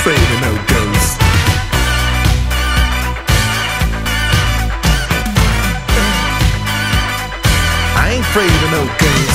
afraid of no. I ain't afraid of no ghosts.